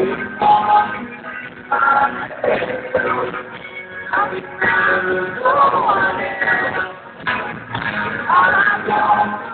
All I want